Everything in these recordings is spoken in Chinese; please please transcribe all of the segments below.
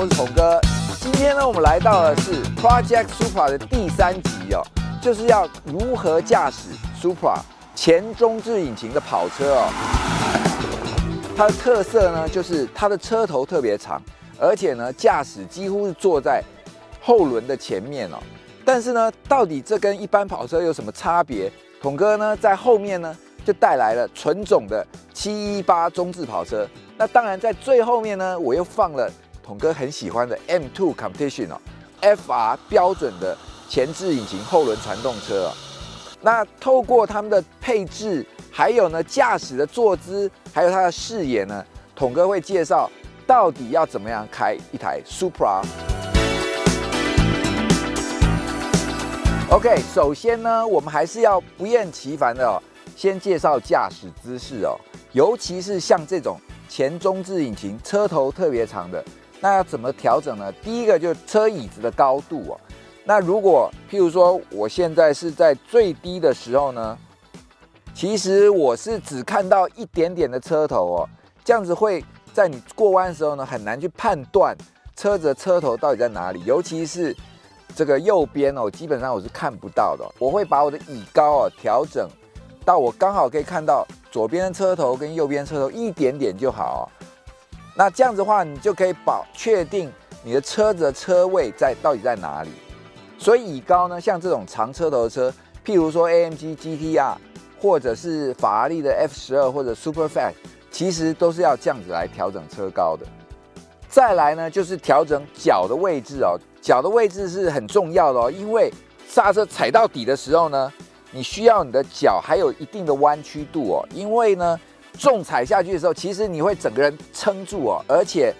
我是童哥。今天呢，我们来到的是 Project Supra 的第三集哦，就是要如何驾驶 Supra 前中置引擎的跑车哦。它的特色呢，就是它的车头特别长，而且呢，驾驶几乎是坐在后轮的前面哦。但是呢，到底这跟一般跑车有什么差别？统哥呢，在后面呢，就带来了纯种的七一八中置跑车。那当然，在最后面呢，我又放了统哥很喜欢的 M2 Competition 哦，FR 标准的前置引擎后轮传动车哦。那透过他们的配置，还有呢驾驶的坐姿，还有它的视野呢，统哥会介绍到底要怎么样开一台 Supra。OK，首先呢，我们还是要不厌其烦的哦，先介绍驾驶姿势哦，尤其是像这种前中置引擎，车头特别长的，那要怎么调整呢？第一个就是车椅子的高度哦。那如果譬如说我现在是在最低的时候呢，其实我是只看到一点点的车头哦，这样子会在你过弯的时候呢，很难去判断车子的车头到底在哪里，尤其是。这个右边哦，基本上我是看不到的。我会把我的椅高哦调整到我刚好可以看到左边的车头跟右边车头一点点就好。那这样子的话，你就可以保确定你的车子的车位在到底在哪里。所以椅高呢，像这种长车头的车，譬如说 AMG GTR 或者是法拉利的 F 十二或者 Superfast，其实都是要这样子来调整车高的。再来呢，就是调整脚的位置哦。脚的位置是很重要的哦，因为刹车踩到底的时候呢，你需要你的脚还有一定的弯曲度哦。因为呢，重踩下去的时候，其实你会整个人撑住哦。而且，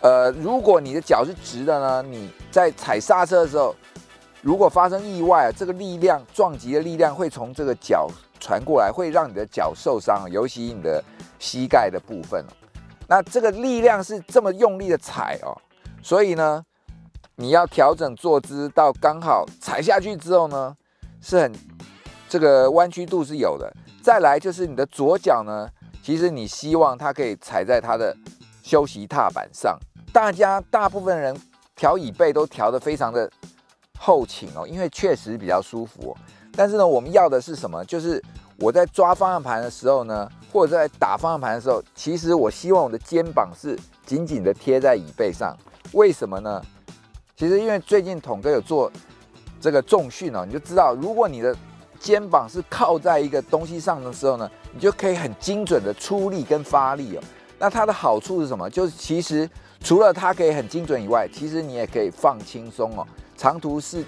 呃，如果你的脚是直的呢，你在踩刹车的时候，如果发生意外，这个力量撞击的力量会从这个脚传过来，会让你的脚受伤，尤其你的膝盖的部分。那这个力量是这么用力的踩哦，所以呢。你要调整坐姿到刚好踩下去之后呢，是很这个弯曲度是有的。再来就是你的左脚呢，其实你希望它可以踩在它的休息踏板上。大家大部分人调椅背都调得非常的后倾哦，因为确实比较舒服。但是呢，我们要的是什么？就是我在抓方向盘的时候呢，或者在打方向盘的时候，其实我希望我的肩膀是紧紧的贴在椅背上。为什么呢？其实，因为最近统哥有做这个重训哦，你就知道，如果你的肩膀是靠在一个东西上的时候呢，你就可以很精准的出力跟发力哦。那它的好处是什么？就是其实除了它可以很精准以外，其实你也可以放轻松哦。长途是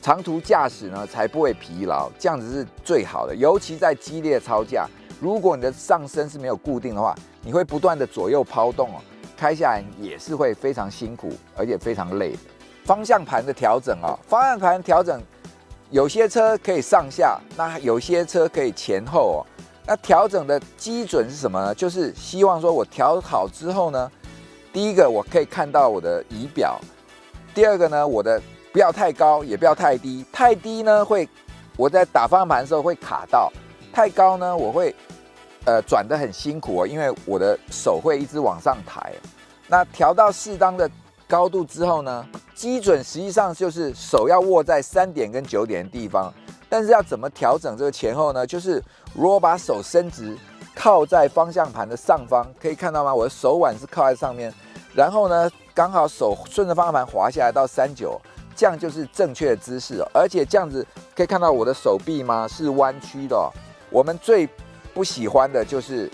长途驾驶呢，才不会疲劳，这样子是最好的。尤其在激烈操驾，如果你的上身是没有固定的话，你会不断的左右抛动哦，开下来也是会非常辛苦，而且非常累的。方向盘的调整哦，方向盘调整，有些车可以上下，那有些车可以前后哦。那调整的基准是什么呢？就是希望说我调好之后呢，第一个我可以看到我的仪表，第二个呢，我的不要太高，也不要太低，太低呢会我在打方向盘的时候会卡到，太高呢我会呃转的很辛苦哦，因为我的手会一直往上抬。那调到适当的。高度之后呢，基准实际上就是手要握在三点跟九点的地方，但是要怎么调整这个前后呢？就是如果把手伸直，靠在方向盘的上方，可以看到吗？我的手腕是靠在上面，然后呢，刚好手顺着方向盘滑下来到三九，这样就是正确的姿势。而且这样子可以看到我的手臂吗？是弯曲的。我们最不喜欢的就是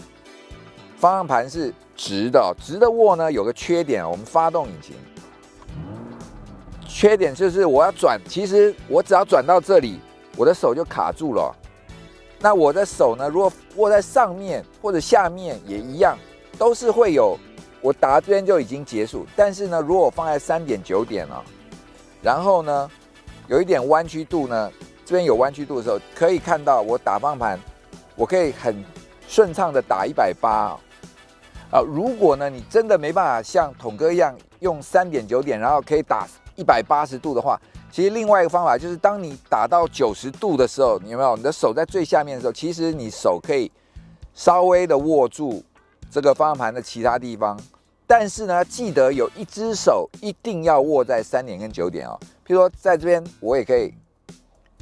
方向盘是。直的，直的握呢有个缺点，我们发动引擎，缺点就是我要转，其实我只要转到这里，我的手就卡住了。那我的手呢，如果握在上面或者下面也一样，都是会有，我打这边就已经结束。但是呢，如果我放在三点九点了，然后呢有一点弯曲度呢，这边有弯曲度的时候，可以看到我打方向盘，我可以很顺畅的打一百八。啊，如果呢，你真的没办法像统哥一样用三点九点，然后可以打一百八十度的话，其实另外一个方法就是，当你打到九十度的时候，你有没有？你的手在最下面的时候，其实你手可以稍微的握住这个方向盘的其他地方，但是呢，记得有一只手一定要握在三点跟九点哦。譬如说，在这边我也可以，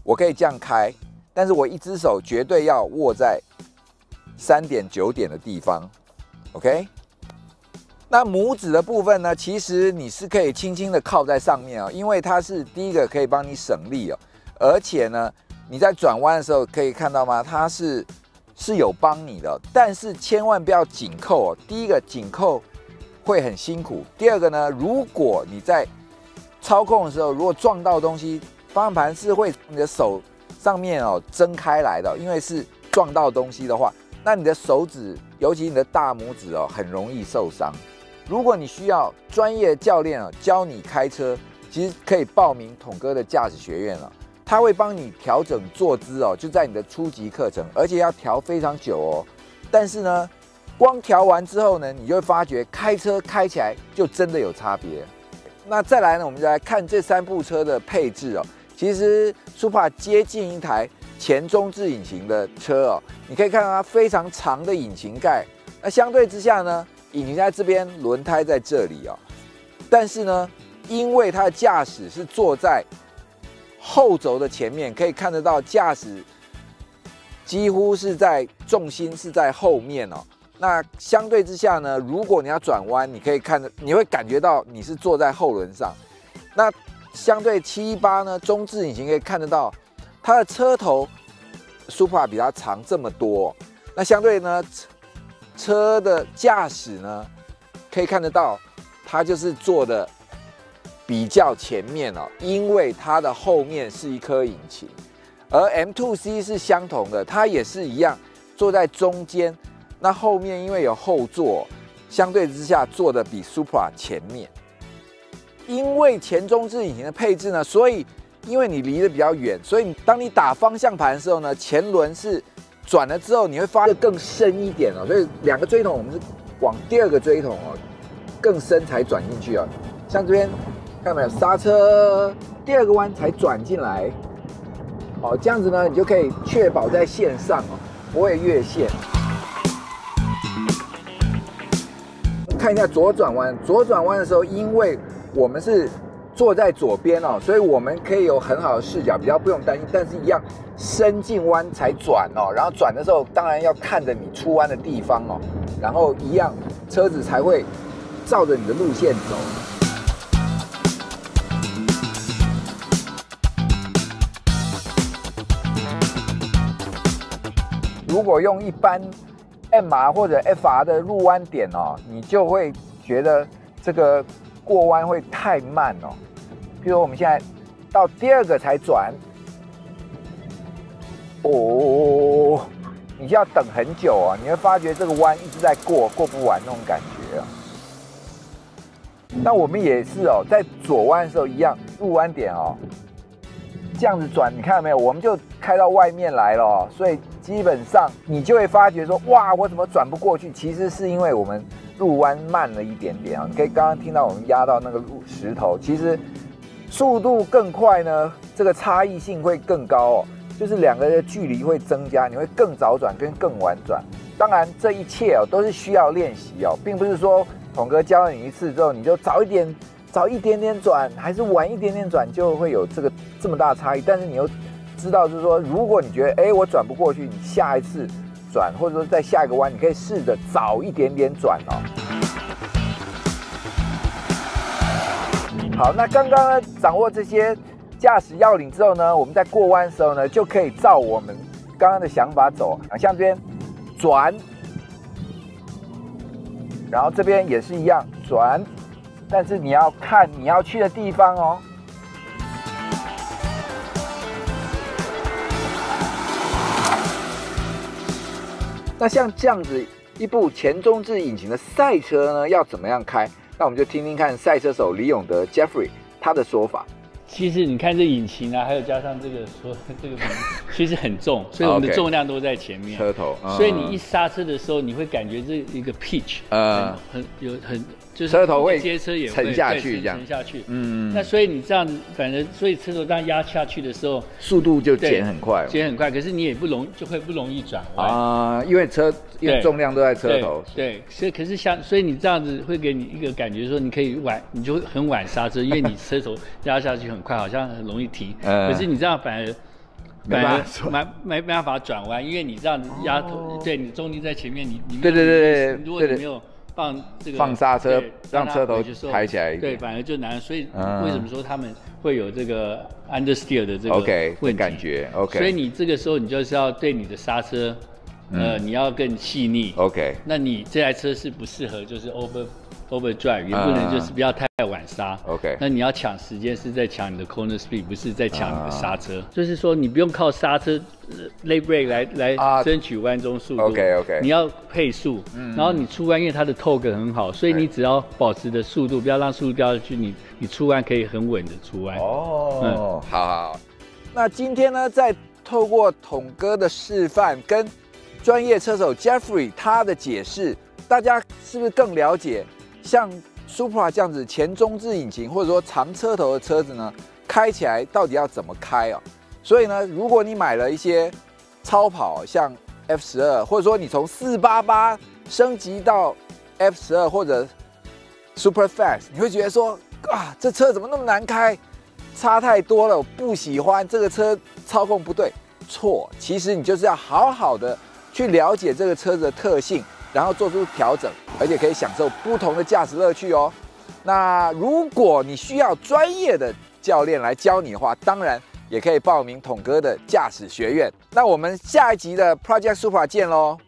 我可以这样开，但是我一只手绝对要握在三点九点的地方，OK？那拇指的部分呢，其实你是可以轻轻的靠在上面哦，因为它是第一个可以帮你省力哦，而且呢，你在转弯的时候可以看到吗？它是是有帮你的，但是千万不要紧扣哦。第一个紧扣。会很辛苦。第二个呢，如果你在操控的时候，如果撞到东西，方向盘是会你的手上面哦睁开来的，因为是撞到东西的话，那你的手指，尤其你的大拇指哦，很容易受伤。如果你需要专业教练啊教你开车，其实可以报名统哥的驾驶学院了，他会帮你调整坐姿哦，就在你的初级课程，而且要调非常久哦。但是呢。光调完之后呢，你就会发觉开车开起来就真的有差别。那再来呢，我们就来看这三部车的配置哦。其实 Supra 接近一台前中置引擎的车哦，你可以看到它非常长的引擎盖。那相对之下呢，引擎在这边，轮胎在这里哦。但是呢，因为它的驾驶是坐在后轴的前面，可以看得到驾驶几乎是在重心是在后面哦。那相对之下呢，如果你要转弯，你可以看，你会感觉到你是坐在后轮上。那相对七一八呢，中置引擎可以看得到，它的车头 Supra 比它长这么多。那相对呢，车的驾驶呢，可以看得到，它就是坐的比较前面哦，因为它的后面是一颗引擎，而 M2C 是相同的，它也是一样坐在中间。那后面因为有后座，相对之下坐的比 Supra 前面。因为前中置引擎的配置呢，所以因为你离得比较远，所以当你打方向盘的时候呢，前轮是转了之后，你会发的更深一点哦。所以两个锥桶我们是往第二个锥桶哦更深才转进去啊。像这边看到没有？刹车第二个弯才转进来。好，这样子呢，你就可以确保在线上哦，不会越线。看一下左转弯，左转弯的时候，因为我们是坐在左边哦，所以我们可以有很好的视角，比较不用担心。但是，一样伸进弯才转哦，然后转的时候，当然要看着你出弯的地方哦，然后一样车子才会照着你的路线走。如果用一般。M R 或者 F R 的入弯点哦，你就会觉得这个过弯会太慢哦。譬如我们现在到第二个才转，哦，你就要等很久啊，你会发觉这个弯一直在过，过不完那种感觉啊。那我们也是哦，在左弯的时候一样，入弯点哦，这样子转，你看到没有？我们就开到外面来了，哦所以。基本上你就会发觉说，哇，我怎么转不过去？其实是因为我们入弯慢了一点点啊。你可以刚刚听到我们压到那个路石头，其实速度更快呢，这个差异性会更高哦，就是两个的距离会增加，你会更早转跟更晚转。当然，这一切哦都是需要练习哦，并不是说统哥教了你一次之后，你就早一点、早一点点转，还是晚一点点转，就会有这个这么大差异。但是你又知道，就是说，如果你觉得哎，我转不过去，你下一次转，或者说在下一个弯，你可以试着早一点点转哦。好，那刚刚呢，掌握这些驾驶要领之后呢，我们在过弯的时候呢，就可以照我们刚刚的想法走。像这边转，然后这边也是一样转，但是你要看你要去的地方哦。那像这样子一部前中置引擎的赛车呢，要怎么样开？那我们就听听看赛车手李永德 Jeffrey 他的说法。其实你看这引擎啊，还有加上这个说这个名字以是很重，所以我们的重量都在前面。车头，所以你一嗯刹车的时候，你会感觉这一个 pitch，呃很很有很就是车头会接车也会沉下去这样沉下去。嗯那所以你这样子，反正所以车头当压下去的时候，速度就对减很快减很快，可是你也不容就会不容易转弯。啊，因为车因为对重量都在车头，对，所以可是像，所以你这样子会给你一个感觉，说你可以晚，你就很晚刹车，因为你车头压下去很快，好像很容易停。嗯可是你这样反而没反而办法没没办法转弯，因为你这样子压头，对你重力在前面，你你对对对对如果对对。你没有放这个放刹车让车头抬起来一点。对，反而就难。所以嗯。为什么说他们会有这个 understeer 的这个 OK 问题感觉 OK，所以你这个时候你就是要对你的刹车，呃，你要更细腻。OK 那你这台车是不适合就是 over over drive，也不能就是不要太晚刹。OK 那你要抢时间是在抢你的 corner speed，不是在抢你的刹车。就是说你不用靠刹车呃 late brake 来来啊争取弯中速度。OK，OK 你要配速，然后你出弯，因为它的 torque 很好，所以你只要保持的速度，不要让速度掉下去，你你出弯可以很稳的出弯。哦，嗯好好。那今天呢，在透过统哥的示范跟专业车手 Jeffrey 他的解释，大家是不是更了解像 Supra 这样子前中置引擎或者说长车头的车子呢，开起来到底要怎么开哦？所以呢，如果你买了一些超跑，像 F 十二，或者说你从四八八升级到 F 十二或者 Super Fast，你会觉得说啊，这车怎么那么难开？差太多了，我不喜欢这个车操控不对。错，其实你就是要好好的去了解这个车子的特性，然后做出调整，而且可以享受不同的驾驶乐趣哦。那如果你需要专业的教练来教你的话，当然也可以报名统哥的驾驶学院。那我们下一集的 Project Super 见喽，